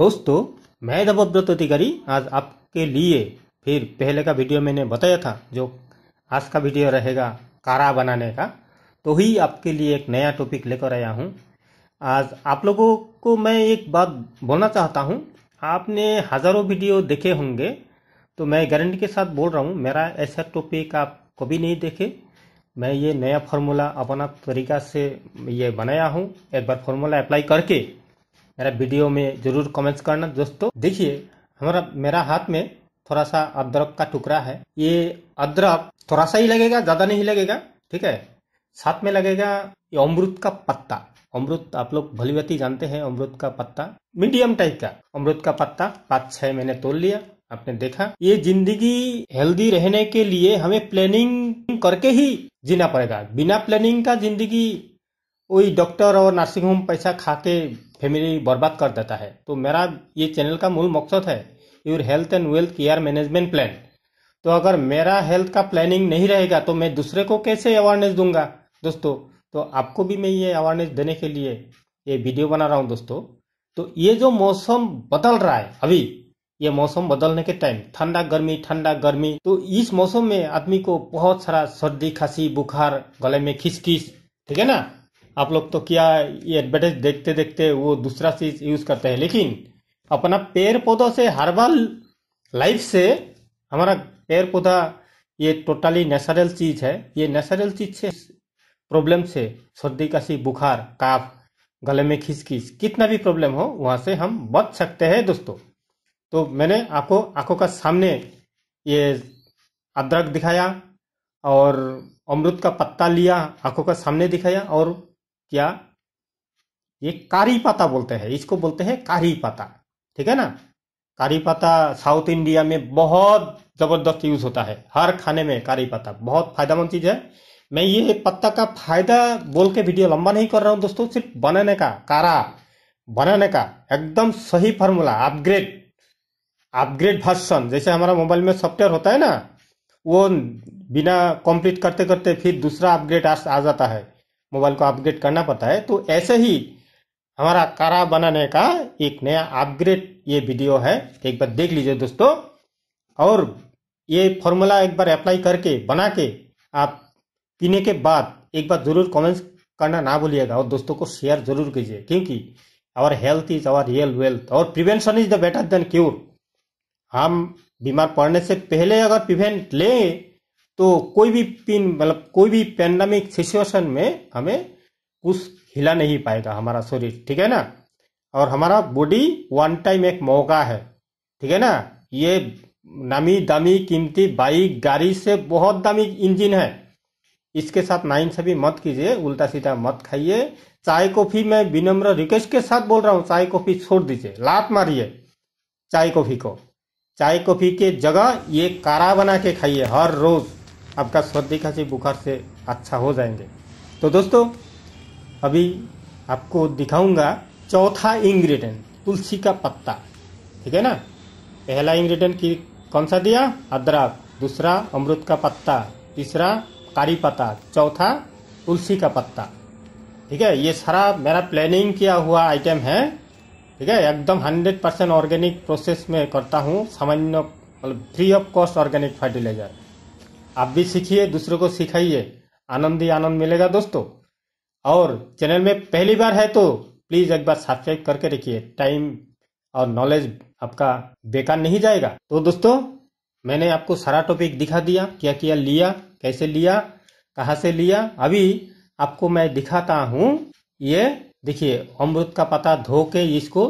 दोस्तों, मैं दबोब्रत अधिकारी आज आपके लिए फिर पहले का वीडियो मैंने बताया था, जो आज का वीडियो रहेगा कारा बनाने का तो ही आपके लिए एक नया टॉपिक लेकर आया हूँ। आज आप लोगों को मैं एक बात बोलना चाहता हूँ। आपने हज़ारों वीडियो देखे होंगे तो मैं गारंटी के साथ बोल रहा हूँ, मेरा ऐसा टॉपिक आप कभी नहीं देखे। मैं ये नया फार्मूला अपना तरीका से ये बनाया हूँ, एक बार फार्मूला अप्लाई करके मेरा वीडियो में ज़रूर कमेंट्स करना दोस्तों। देखिए, हमारा, मेरा हाथ में थोड़ा सा अदरक का टुकड़ा है। ये अदरक थोड़ा सा ही लगेगा, ज़्यादा नहीं लगेगा, ठीक है? साथ में लगेगा ये अमृत का पत्ता। अमृत आप लोग भली भाती जानते हैं अमृत का पत्ता। मीडियम टाइप का अमृत का पत्ता, पाँच, छह मैंने तोड़ लिया, आपने देखा। ये ज़िंदगी हेल्दी रहने के लिए हमें प्लानिंग करके ही जीना पड़ेगा। बिना प्लानिंग का ज़िंदगी, वही डॉक्टर और नर्सिंग होम पैसा खा के फैमिली बर्बाद कर देता है। तो मेरा ये चैनल का मूल मकसद है your health and wealth care management plan तो अगर मेरा हेल्थ का प्लानिंग नहीं रहेगा तो मैं दूसरे को कैसे अवेयरनेस दूँगा? दोस्तों तो आपको भी मैं ये अवेयरनेस देने के लिए ये वीडियो बना रहा हूँ दोस्तों। तो ये जो मौसम बदल रहा है, अभी ये मौसम बदलने के टाइम ठंडा गर्मी ठंडा गर्मी तो इस मौसम में आदमी को बहुत सारा सर्दी, खांसी, बुखार, गले में खिसखिस, ठीक है ना? आप लोग तो क्या ये एडवर्टाइज देखते देखते वो दूसरा चीज़ यूज़ करते हैं। लेकिन अपना पेड़ पौधों से हर्बल लाइफ से हमारा पेड़ पौधा ये टोटली नेचुरल चीज़ है। ये नेचुरल चीज़ से प्रॉब्लम से सर्दी काशी बुखार, काफ, गले में खिसखिस, कितना भी प्रॉब्लम हो, वहाँ से हम बच सकते हैं दोस्तों। तो मैंने आपको, आँखों का सामने ये अदरक दिखाया और अमृत का पत्ता लिया, आँखों का सामने दिखाया और क्या? ये कारी पाता बोलते हैं, इसको बोलते हैं कारी पाता, ठीक है ना? कारी पाता साउथ इंडिया में बहुत ज़बरदस्त यूज़ होता है, हर खाने में कारी पाता, बहुत फ़ायदेमंद चीज़ है। मैं ये पत्ता का फ़ायदा बोल के वीडियो लंबा नहीं कर रहा हूँ दोस्तों, सिर्फ़ बनाने का, कारा, बनाने का, एकदम सही फार्मूला अपग्रेड अपग्रेड वर्सन जैसे हमारा मोबाइल में सॉफ्टवेयर होता है ना, वो बिना कंप्लीट करते करते फिर दूसरा अपग्रेड आ जाता है। मोबाइल को अपग्रेड करना पड़ता है। तो ऐसे ही हमारा कारा बनाने का एक नया अपग्रेड ये वीडियो है। एक बार देख लीजिए दोस्तों। और ये फॉर्मूला एक बार अप्लाई करके, बना के आप पीने के बाद एक बार ज़रूर कमेंट्स करना ना भूलिएगा और दोस्तों को शेयर ज़रूर कीजिए। क्योंकि our health is our real wealth और prevention is the better than cure हम बीमार पड़ने से पहले अगर प्रिवेंट लें तो कोई भी पिन मतलब कोई भी पैंडमिक सिचुएशन में हमें कुछ हिला नहीं पाएगा हमारा शरीर, ठीक है ना? और हमारा बॉडी वन टाइम एक मौका है, ठीक है ना? ये नामी दामी कीमती बाइक गाड़ी से बहुत दामी इंजन है। इसके साथ नाइन सभी मत कीजिए, उल्टा सीधा मत खाइए। चाय कॉफ़ी में विनम्र रिक्वेस्ट के साथ बोल रहा हूँ, चाय कॉफ़ी छोड़ दीजिए, लात मारिए चाय कॉफ़ी को। चाय कॉफ़ी के जगह ये कारा बना के खाइए हर रोज। आपका सर्दी खांसी, बुखार से अच्छा हो जाएँगे। तो दोस्तों, अभी आपको दिखाऊँगा चौथा इंग्रेडिएंट तुलसी का पत्ता। ठीक है ना? पहला इंग्रेडिएंट की कौन सा दिया? अदरक। दूसरा अमृत का पत्ता। तीसरा कारी पत्ता। चौथा तुलसी का पत्ता। ठीक है? ये सारा मेरा प्लानिंग किया हुआ आइटम है। ठीक है? एकदम हंड्रेड परसेंट ऑर्गेनिक प्रोसेस में करता हूँ। सामान्य मतलब free of cost organic fertiliser आप भी सीखिए, दूसरों को सिखाइए। आनंद ही आनंद मिलेगा दोस्तों। और चैनल में पहली बार है तो प्लीज़ एक बार सब्सक्राइब करके रखिए। टाइम और नॉलेज आपका बेकार नहीं जाएगा। तो दोस्तों, मैंने आपको सारा टॉपिक दिखा दिया, क्या क्या लिया, कैसे लिया, कहा से लिया। अभी आपको मैं दिखाता हूँ। ये देखिए, अमृत का पता धो के इसको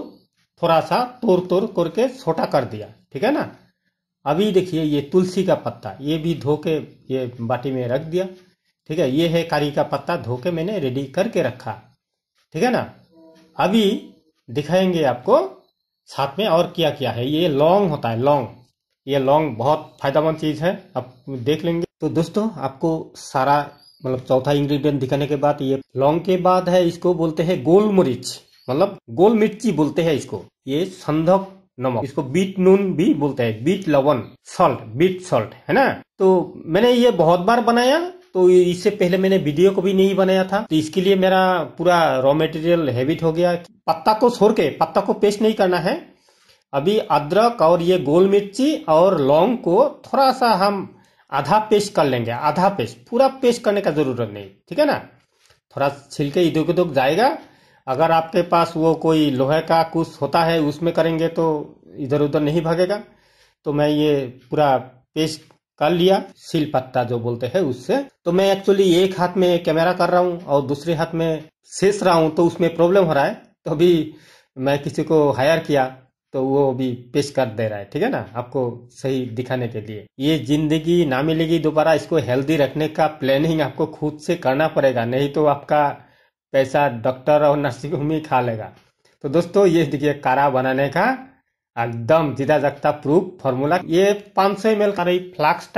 थोड़ा सा तोड़ तोड़ करके छोटा कर दिया। ठीक है ना? अभी देखिए ये तुलसी का पत्ता, ये भी धो के ये बाटी में रख दिया, ठीक है? ये है कारी का पत्ता धो के मैंने रेडी करके रखा, ठीक है ना? अभी दिखाएँगे आपको साथ में और क्या क्या है। ये लौंग होता है, लौंग। ये लौंग बहुत फ़ायदेमंद चीज़ है, आप देख लेंगे। तो दोस्तों, आपको सारा मतलब चौथा इंग्रेडिएंट दिखाने के बाद ये लौंग के बाद है, इसको बोलते हैं गोल मरीच मतलब गोल मिर्ची बोलते हैं इसको। ये संधक नमक। इसको बीट नून भी बोलते हैं, बीट लवन सॉल्ट बीट सॉल्ट है ना? तो मैंने ये बहुत बार बनाया तो इससे पहले मैंने वीडियो को भी नहीं बनाया था। तो इसके लिए मेरा पूरा रॉ मटेरियल हैबिट हो गया। पत्ता को छोड़ के, पत्ता को पेस्ट नहीं करना है। अभी अदरक और ये गोल मिर्ची और लौंग को थोड़ा सा हम आधा पेस्ट कर लेंगे, आधा पेस्ट पूरा पेस्ट करने का ज़रूरत नहीं, ठीक है ना? थोड़ा छिलके इधर उधर जाएगा अगर आपके पास वो कोई लोहे का कुछ होता है, उसमें करेंगे तो इधर उधर नहीं भागेगा। तो मैं ये पूरा पेस्ट कर लिया, सिल पत्ता जो बोलते हैं उससे। तो मैं एक्चुअली एक हाथ में कैमरा कर रहा हूँ और दूसरे हाथ में शेष रहा हूँ तो उसमें प्रॉब्लम हो रहा है। तो अभी मैं किसी को हायर किया तो वो भी पेश कर दे रहा है, ठीक है ना? आपको सही दिखाने के लिए। ये ज़िंदगी ना मिलेगी दोबारा, इसको हेल्दी रखने का प्लानिंग आपको खुद से करना पड़ेगा, नहीं तो आपका पैसा डॉक्टर और नर्सिंग होम ही खा लेगा। तो दोस्तों, ये देखिए कारा बनाने का एकदम जीता जगता प्रूफ फॉर्मूला। ये 500 सौ एम एल का फ्लाक्स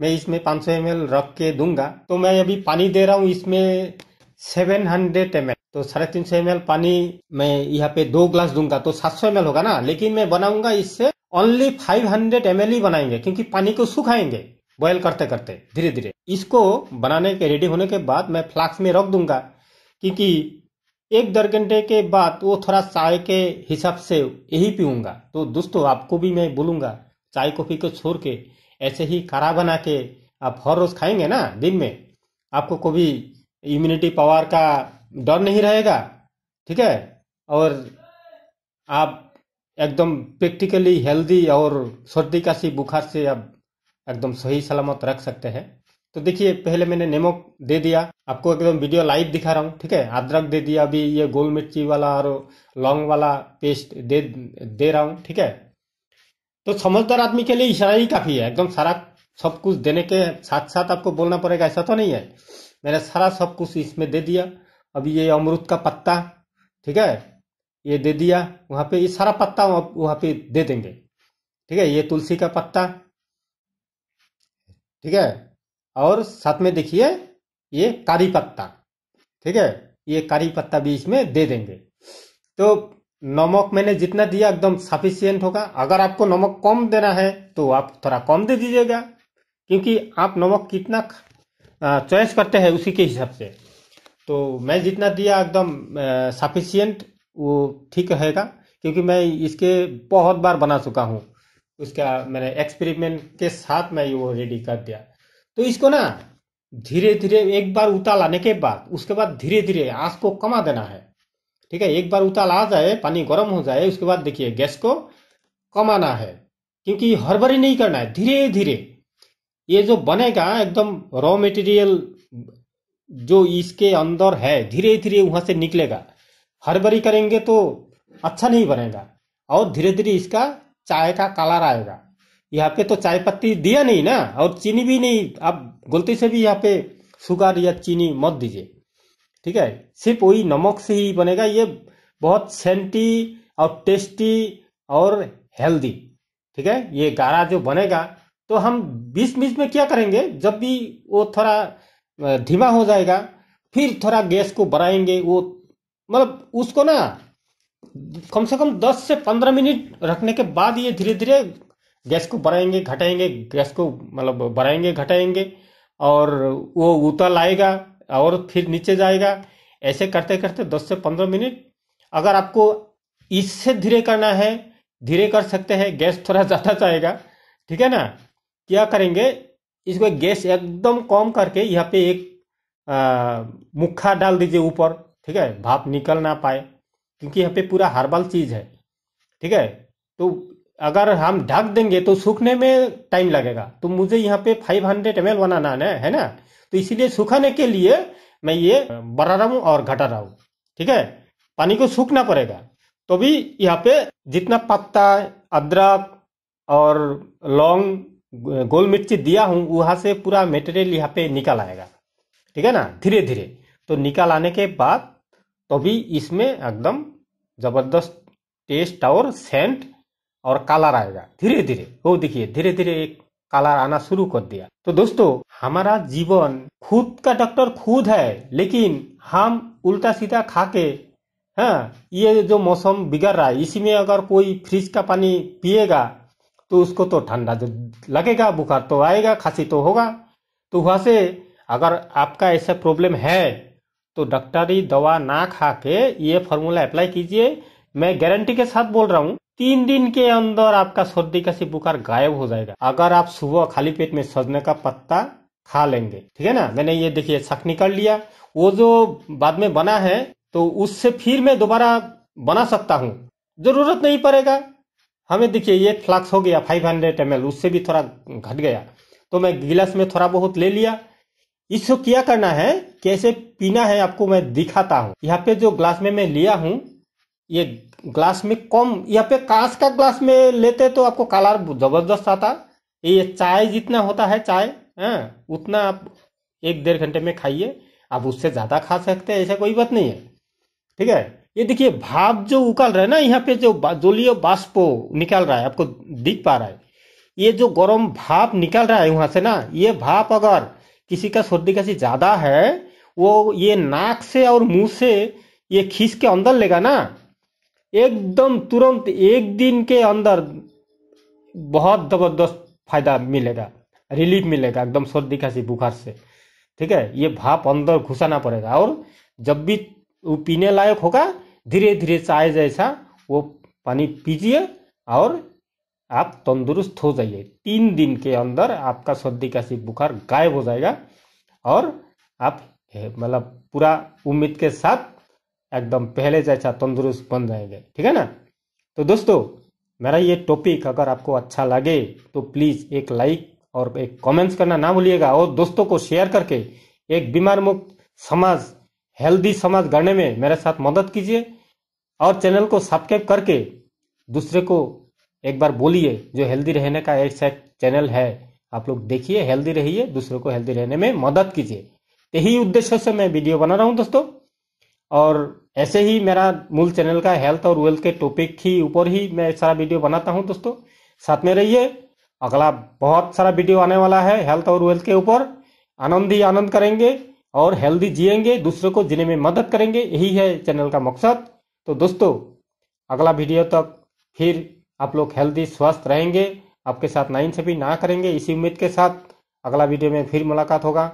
मैं इसमें 500 सौ एम रख के दूँगा। तो मैं अभी पानी दे रहा हूँ, इसमें 700 हंड्रेड एम तो साढ़े तीन सौ एम पानी मैं यहाँ पे दो ग्लास दूँगा तो सात सौ एम होगा ना? लेकिन मैं बनाऊँगा इससे ओनली फाइव हंड्रेड एम ही बनाएँगे, क्योंकि पानी को सुखाएँगे बॉयल करते करते धीरे धीरे इसको बनाने के रेडी होने के बाद मैं फ्लाक्स में रख दूँगा। क्योंकि एक डेढ़ घंटे के बाद वो थोड़ा चाय के हिसाब से यही पीऊँगा। तो दोस्तों आपको भी मैं बोलूँगा, चाय कॉफ़ी को छोड़ के ऐसे ही कारा बना के आप हर रोज खाएँगे ना दिन में? आपको कभी इम्यूनिटी पावर का डर नहीं रहेगा? ठीक है? और आप एकदम प्रैक्टिकली हेल्दी और सर्दी काशी बुखार से आप एकदम सही सलामत रख सकते हैं। तो देखिए, पहले मैंने नमक दे दिया। आपको एकदम वीडियो लाइव दिखा रहा हूँ, ठीक है? अदरक दे दिया, अभी ये गोल मिर्ची वाला और लौंग वाला पेस्ट दे दे रहा हूँ, ठीक है? तो समझदार आदमी के लिए इशारा ही काफ़ी है। एकदम सारा सब कुछ देने के साथ साथ आपको बोलना पड़ेगा, ऐसा तो नहीं है। मैंने सारा सब कुछ इसमें दे दिया। अभी ये अमरूद का पत्ता, ठीक है? ये दे दिया, वहाँ पे ये सारा पत्ता वहाँ पे दे देंगे, ठीक है? ये तुलसी का पत्ता, ठीक है? और साथ में देखिए, ये कारी पत्ता, ठीक है? ये कारी पत्ता भी इसमें दे देंगे। तो नमक मैंने जितना दिया एकदम सफिशियंट होगा। अगर आपको नमक कम देना है तो आप थोड़ा कम दे दीजिएगा, क्योंकि आप नमक कितना चॉइस करते हैं उसी के हिसाब से। तो मैं जितना दिया एकदम सफिशियंट वो ठीक रहेगा, क्योंकि मैं इसके बहुत बार बना चुका हूँ। उसका मैंने एक्सपेरिमेंट के साथ मैं वो रेडी कर दिया। तो इसको ना धीरे धीरे एक बार उताल आने के बाद, उसके बाद धीरे धीरे आँच को कमा देना है। ठीक है, एक बार उताल आ जाए, पानी गर्म हो जाए, उसके बाद देखिए गैस को कमाना है। क्योंकि हड़बड़ी नहीं करना है, धीरे धीरे। ये जो बनेगा एकदम रॉ मटेरियल जो इसके अंदर है, धीरे धीरे वहाँ से निकलेगा। हड़बड़ी करेंगे तो अच्छा नहीं बनेगा, और धीरे धीरे इसका चाय का कलर आएगा। यहाँ पे तो चाय पत्ती दिया नहीं ना, और चीनी भी नहीं। आप गलती से भी यहाँ पे शुगर या चीनी मत दीजिए। ठीक है? सिर्फ़ वही नमक से ही बनेगा। ये बहुत सेंटी और टेस्टी और हेल्दी। ठीक है? ये गारा जो बनेगा तो हम बीच बीच में क्या करेंगे? जब भी वो थोड़ा धीमा हो जाएगा, फिर थोड़ा गैस को बढ़ाएँगे। वो मतलब उसको ना कम से कम 10 से 15 मिनट रखने के बाद ये धीरे धीरे गैस को बढ़ाएँगे, घटाएँगे, गैस को मतलब बढ़ाएँगे, घटाएँगे और वो उतल आएगा और फिर नीचे जाएगा। ऐसे करते करते 10 से 15 मिनट। अगर आपको इससे धीरे करना है, धीरे कर सकते हैं, गैस थोड़ा ज़्यादा जाएगा। ठीक है ना? क्या करेंगे? इसको गैस एकदम कम करके यहाँ पे एक मुखा डाल दीजिए ऊपर। ठीक है? भाप निकल ना पाए, क्योंकि यहाँ पे पूरा हर्बल चीज़ है। ठीक है? तो अगर हम ढक देंगे तो सूखने में टाइम लगेगा। तो मुझे यहाँ पे 500 हंड्रेड एम बनाना है है ना? तो इसीलिए सुखाने के लिए मैं ये बढ़ा रहा हूँ और घटा रहा हूँ, ठीक है? पानी को सूखना पड़ेगा। तो भी यहाँ पे जितना पत्ता, अदरक और लौंग गोल मिर्ची दिया हूँ, वहाँ से पूरा मेटेरियल यहाँ पे निकल आएगा, ठीक है ना? धीरे धीरे तो निकल आने के बाद तो भी इसमें एकदम ज़बरदस्त टेस्ट और सेंट और कलर आएगा। धीरे धीरे वो देखिए धीरे धीरे एक कलर आना शुरू कर दिया। तो दोस्तों, हमारा जीवन खुद का डॉक्टर खुद है, लेकिन हम उल्टा सीधा खा के हाँ ये जो मौसम बिगड़ रहा है, इसी में अगर कोई फ्रिज का पानी पिएगा तो उसको तो ठंडा जो लगेगा, बुखार तो आएगा, खांसी तो होगा। तो वहाँ से अगर आपका ऐसा प्रॉब्लम है तो डॉक्टरी दवा ना खा के ये फॉर्मूला अप्लाई कीजिए। मैं गारंटी के साथ बोल रहा हूँ तीन दिन के अंदर आपका सर्दी का बुखार गायब हो जाएगा। अगर आप सुबह खाली पेट में सजने का पत्ता खा लेंगे, ठीक है ना? मैंने ये देखिए, शक निकाल लिया। वो जो बाद में बना है तो उससे फिर मैं दोबारा बना सकता हूँ। ज़रूरत नहीं पड़ेगा। हमें देखिए, ये फ्लक्स हो गया फाइव हंड्रेड एम उससे भी थोड़ा घट गया। तो मैं गिलास में थोड़ा बहुत ले लिया। इसको क्या करना है? कैसे पीना है आपको मैं दिखाता हूँ। यहाँ पे जो ग्लास में मैं लिया हूँ ये ग्लास में कम यहाँ पे कांच का ग्लास में लेते तो आपको कलर ज़बरदस्त आता। ये चाय जितना होता है चाय हाँ, उतना आप एक डेढ़ घंटे में खाइए आप उससे ज़्यादा खा सकते हैं ऐसा कोई बात नहीं है। ठीक है? ये देखिए भाप जो उकल रहा है ना यहाँ पे जो जोलियो बाष्पो निकल रहा है आपको दिख पा रहा है। ये जो गर्म भाप निकल रहा है वहाँ से ना ये भाप अगर किसी का सर्दी काशी ज़्यादा है वो ये नाक से और मुँह से ये खींच के अंदर लेगा ना एकदम तुरंत एक दिन के अंदर बहुत ज़बरदस्त फ़ायदा मिलेगा रिलीफ मिलेगा, एकदम सर्दी खांसी, बुखार से। ठीक है? ये भाप अंदर घुसाना पड़ेगा और जब भी वो पीने लायक होगा धीरे धीरे चाय जैसा वो पानी पीजिए और आप तंदुरुस्त हो जाइए। तीन दिन के अंदर आपका सर्दी का बुखार गायब हो जाएगा और आप मतलब पूरा उम्मीद के साथ एकदम पहले जैसा तंदुरुस्त बन जाएँगे। ठीक है ना? तो दोस्तों, मेरा ये टॉपिक अगर आपको अच्छा लगे तो प्लीज़ एक लाइक और एक कमेंट्स करना ना भूलिएगा और दोस्तों को शेयर करके एक बीमार मुक्त समाज हेल्दी समाज गढ़ने में मेरे साथ मदद कीजिए और चैनल को सब्सक्राइब करके दूसरे को एक बार बोलिए जो हेल्दी रहने का एक सेट चैनल है। आप लोग देखिए हेल्दी रहिए, दूसरे को हेल्दी रहने में मदद कीजिए। यही उद्देश्य से मैं वीडियो बना रहा हूँ दोस्तों। और ऐसे ही मेरा मूल चैनल का हेल्थ और वेल्थ के टॉपिक ही ऊपर ही मैं सारा वीडियो बनाता हूँ, दोस्तों। साथ में रहिए। अगला बहुत सारा वीडियो आने वाला है हेल्थ और वेल्थ के ऊपर। आनंद ही आनंद करेंगे और हेल्दी जिएँगे, दूसरों को जीने में मदद करेंगे। यही है चैनल का मकसद। तो दोस्तों, अगला वीडियो तक फिर आप लोग हेल्दी, स्वस्थ रहेंगे। आपके साथ नाइन से ना करेंगे। इसी उम्मीद के साथ अगला वीडियो में फिर मुलाकात होगा।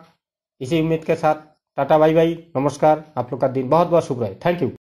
इसी उम्मीद के साथ टाटा बाई बाई नमस्कार आप लोग का दिन बहुत बहुत शुभ रहे। Thank you